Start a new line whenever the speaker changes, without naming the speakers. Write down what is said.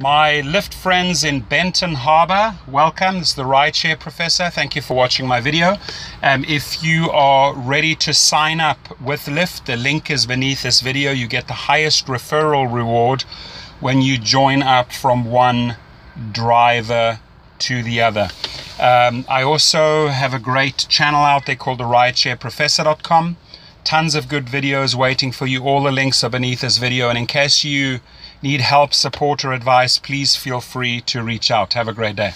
My Lyft friends in Benton Harbor, welcome. This is the Rideshare Professor. Thank you for watching my video. Um, if you are ready to sign up with Lyft, the link is beneath this video. You get the highest referral reward when you join up from one driver to the other. Um, I also have a great channel out there called the rideshareprofessor.com. Tons of good videos waiting for you. All the links are beneath this video. And in case you need help, support, or advice, please feel free to reach out. Have a great day.